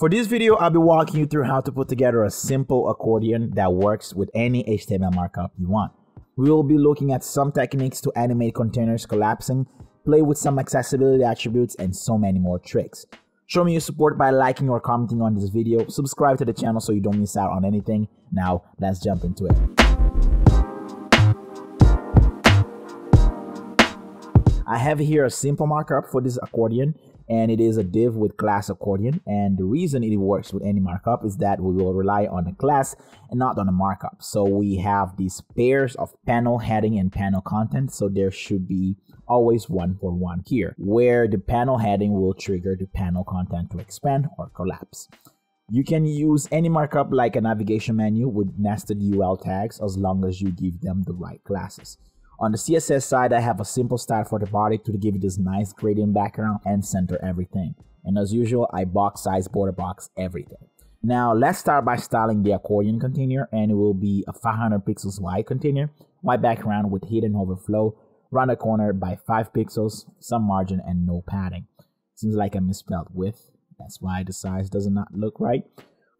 For this video, I'll be walking you through how to put together a simple accordion that works with any HTML markup you want. We will be looking at some techniques to animate containers collapsing, play with some accessibility attributes, and so many more tricks. Show me your support by liking or commenting on this video, subscribe to the channel so you don't miss out on anything. Now, let's jump into it. I have here a simple markup for this accordion and it is a div with class accordion and the reason it works with any markup is that we will rely on the class and not on the markup so we have these pairs of panel heading and panel content so there should be always one for one here where the panel heading will trigger the panel content to expand or collapse you can use any markup like a navigation menu with nested UL tags as long as you give them the right classes. On the CSS side, I have a simple style for the body to give it this nice gradient background and center everything. And as usual, I box size border box everything. Now let's start by styling the accordion container and it will be a 500 pixels wide container, white background with hidden overflow, round the corner by 5 pixels, some margin and no padding. Seems like I misspelled width, that's why the size does not look right.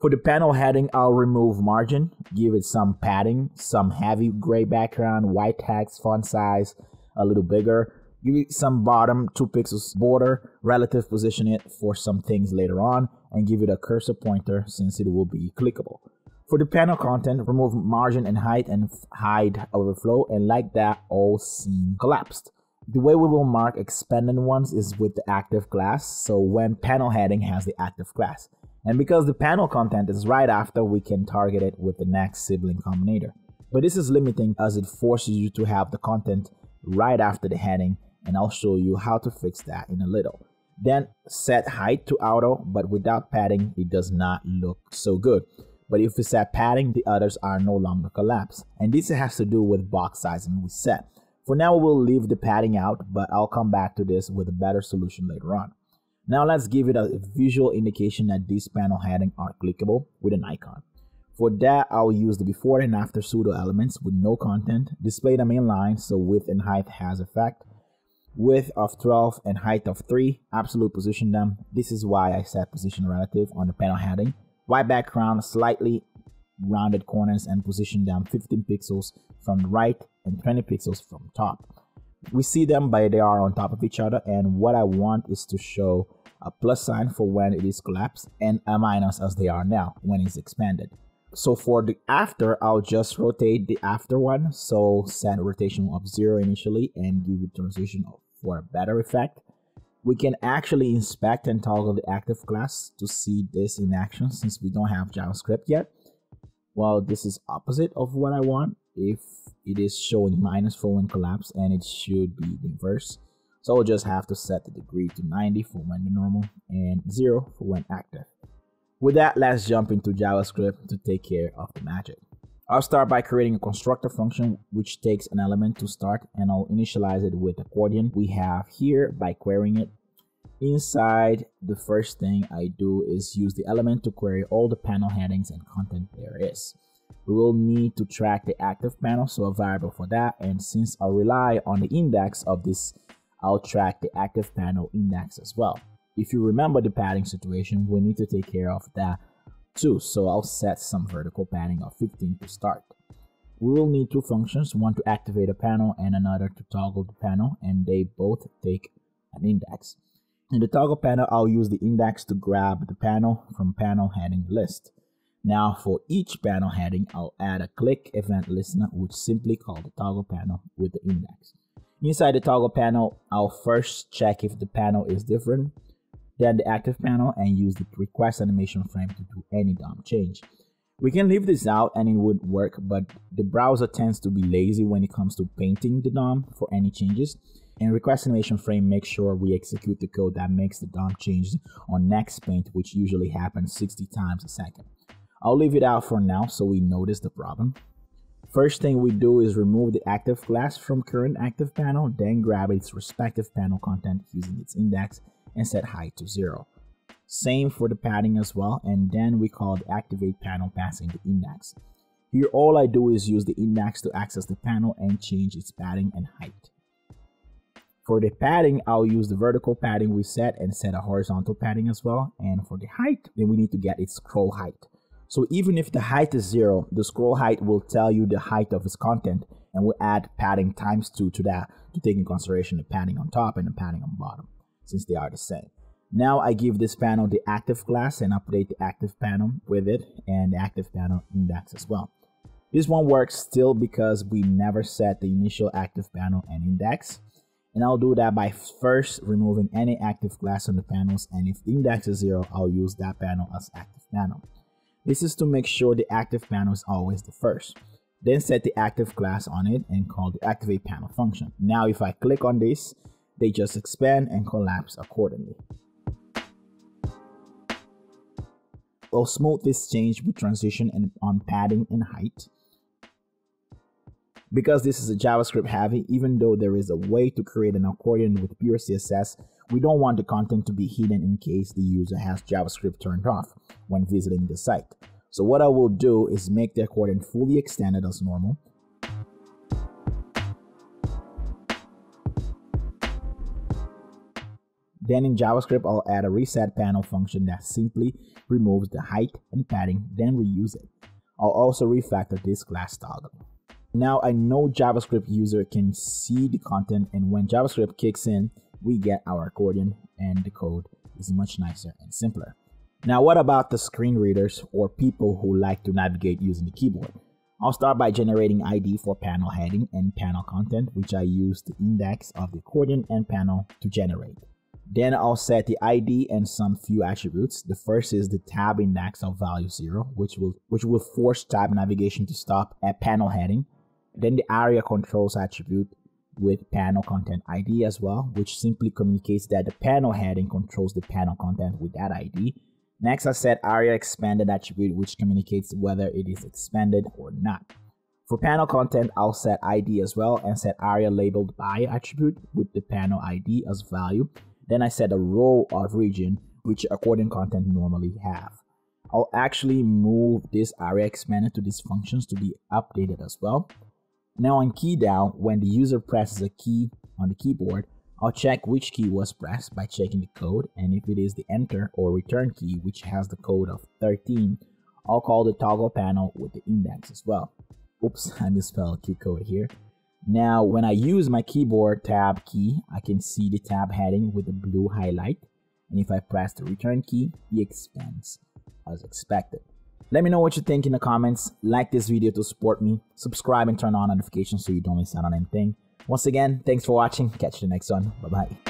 For the panel heading, I'll remove margin, give it some padding, some heavy gray background, white text, font size a little bigger, give it some bottom 2 pixels border, relative position it for some things later on, and give it a cursor pointer since it will be clickable. For the panel content, remove margin and height and hide overflow, and like that, all scene collapsed. The way we will mark expanded ones is with the active class, so when panel heading has the active class. And because the panel content is right after, we can target it with the next sibling combinator. But this is limiting as it forces you to have the content right after the heading and I'll show you how to fix that in a little. Then set height to auto, but without padding, it does not look so good. But if we set padding, the others are no longer collapsed. And this has to do with box sizing we set. For now, we'll leave the padding out, but I'll come back to this with a better solution later on. Now let's give it a visual indication that these panel heading are clickable with an icon. For that, I'll use the before and after pseudo elements with no content, display the main line so width and height has effect, width of 12 and height of 3, absolute position them. This is why I set position relative on the panel heading. White background, slightly rounded corners and position them 15 pixels from the right and 20 pixels from top. We see them by they are on top of each other and what I want is to show a plus sign for when it is collapsed, and a minus as they are now when it's expanded. So for the after, I'll just rotate the after one. So set rotation of zero initially and give it transition for a better effect. We can actually inspect and toggle the active class to see this in action since we don't have JavaScript yet. Well, this is opposite of what I want. If it is showing minus for when collapse and it should be the inverse. So we'll just have to set the degree to 90 for when normal and 0 for when active. With that, let's jump into JavaScript to take care of the magic. I'll start by creating a constructor function which takes an element to start and I'll initialize it with accordion we have here by querying it. Inside, the first thing I do is use the element to query all the panel headings and content there is. We will need to track the active panel, so a variable for that. And since I'll rely on the index of this I'll track the active panel index as well. If you remember the padding situation, we need to take care of that too. So I'll set some vertical padding of 15 to start. We will need two functions, one to activate a panel and another to toggle the panel, and they both take an index. In the toggle panel, I'll use the index to grab the panel from panel heading list. Now for each panel heading, I'll add a click event listener, which simply call the toggle panel with the index. Inside the toggle panel, I'll first check if the panel is different than the active panel and use the request animation frame to do any DOM change. We can leave this out and it would work, but the browser tends to be lazy when it comes to painting the DOM for any changes. And request animation frame makes sure we execute the code that makes the DOM change on next paint, which usually happens 60 times a second. I'll leave it out for now so we notice the problem. First thing we do is remove the active class from current active panel, then grab its respective panel content using its index and set height to zero. Same for the padding as well, and then we call the activate panel passing the index. Here all I do is use the index to access the panel and change its padding and height. For the padding, I'll use the vertical padding we set and set a horizontal padding as well. And for the height, then we need to get its scroll height. So even if the height is zero, the scroll height will tell you the height of its content and we'll add padding times two to that to take in consideration the padding on top and the padding on bottom since they are the same. Now I give this panel the active class and update the active panel with it and the active panel index as well. This one works still because we never set the initial active panel and index. And I'll do that by first removing any active class on the panels and if the index is zero, I'll use that panel as active panel. This is to make sure the active panel is always the first. Then set the active class on it and call the activate panel function. Now if I click on this, they just expand and collapse accordingly. I'll smooth this change with transition and on padding and height. Because this is a JavaScript heavy, even though there is a way to create an accordion with pure CSS, we don't want the content to be hidden in case the user has JavaScript turned off when visiting the site. So what I will do is make the accordion fully extended as normal. Then in JavaScript, I'll add a reset panel function that simply removes the height and padding, then reuse it. I'll also refactor this class toggle. Now I no JavaScript user can see the content and when JavaScript kicks in, we get our accordion and the code is much nicer and simpler. Now what about the screen readers or people who like to navigate using the keyboard? I'll start by generating ID for panel heading and panel content which I use the index of the accordion and panel to generate. Then I'll set the ID and some few attributes. The first is the tab index of value 0 which will which will force tab navigation to stop at panel heading then the ARIA controls attribute with panel content ID as well, which simply communicates that the panel heading controls the panel content with that ID. Next, I set ARIA expanded attribute, which communicates whether it is expanded or not. For panel content, I'll set ID as well and set ARIA labeled by attribute with the panel ID as value. Then I set a role of region, which accordion content normally have. I'll actually move this ARIA expanded to these functions to be updated as well. Now on key down, when the user presses a key on the keyboard, I'll check which key was pressed by checking the code and if it is the enter or return key which has the code of 13, I'll call the toggle panel with the index as well. Oops, I misspelled key code here. Now when I use my keyboard tab key, I can see the tab heading with the blue highlight and if I press the return key, it expands as expected. Let me know what you think in the comments. Like this video to support me. Subscribe and turn on notifications so you don't miss out on anything. Once again, thanks for watching. Catch you the next one. Bye bye.